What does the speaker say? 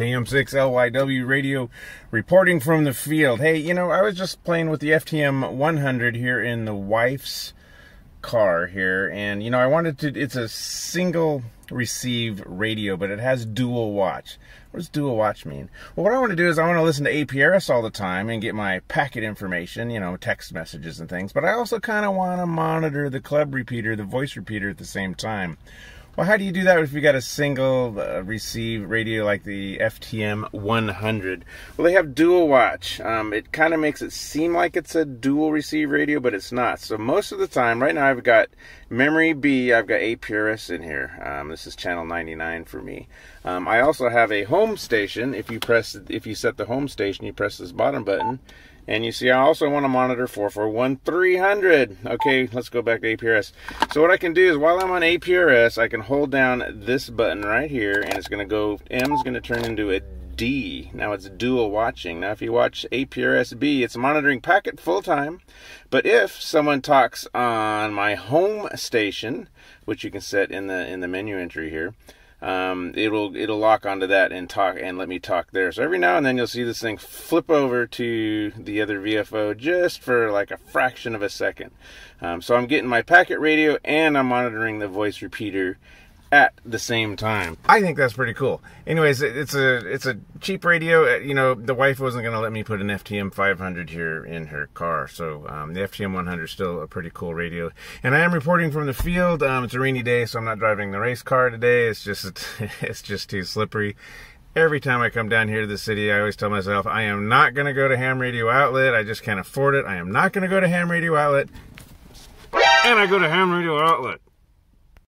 KM6LYW radio reporting from the field. Hey, you know, I was just playing with the FTM 100 here in the wife's car here, and you know, I wanted to, it's a single receive radio, but it has dual watch. What does dual watch mean? Well, what I want to do is I want to listen to APRS all the time and get my packet information, you know, text messages and things, but I also kind of want to monitor the club repeater, the voice repeater at the same time. Well, how do you do that if you got a single uh, receive radio like the FTM 100? Well, they have dual watch. Um, it kind of makes it seem like it's a dual receive radio, but it's not. So most of the time, right now I've got memory B, I've got APRS in here. Um, this is channel 99 for me. Um, I also have a home station. If you press, if you set the home station, you press this bottom button and you see, I also want to monitor 441-300. Okay, let's go back to APRS. So what I can do is while I'm on APRS, I can hold down this button right here, and it's going to go, M is going to turn into a D. Now it's dual watching. Now if you watch APRS B, it's monitoring packet full time. But if someone talks on my home station, which you can set in the in the menu entry here, um, it'll it'll lock onto that and talk and let me talk there. So every now and then you'll see this thing flip over to the other VFO just for like a fraction of a second. Um, so I'm getting my packet radio and I'm monitoring the voice repeater at the same time. I think that's pretty cool. Anyways, it's a it's a cheap radio. Uh, you know, the wife wasn't going to let me put an FTM 500 here in her car, so um, the FTM 100 is still a pretty cool radio. And I am reporting from the field. Um, it's a rainy day, so I'm not driving the race car today. It's just it's just too slippery. Every time I come down here to the city, I always tell myself, I am not going to go to Ham Radio Outlet. I just can't afford it. I am not going to go to Ham Radio Outlet. And I go to Ham Radio Outlet.